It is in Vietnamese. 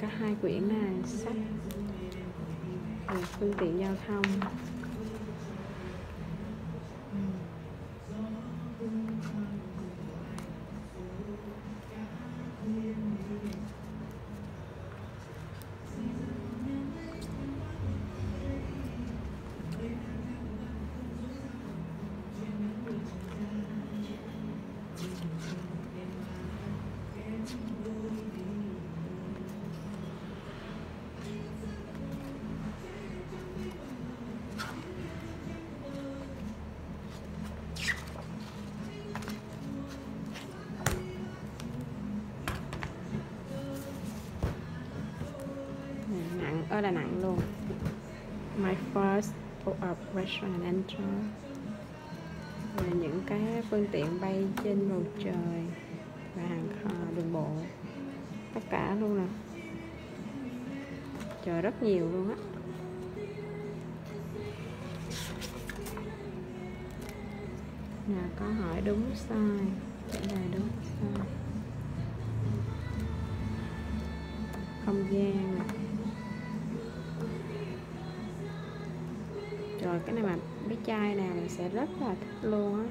có hai quyển này sách về phương tiện giao thông. Này, nặng ơ là nặng luôn. My first pull up restaurant and tour và những cái phương tiện bay trên bầu trời và hàng không đường bộ. Tất cả luôn nè. Trời rất nhiều luôn á. Nhà có hỏi đúng sai. Trả lời đúng sai. Không gian nè. Rồi cái này mà bé trai nào mình sẽ rất là thích luôn á.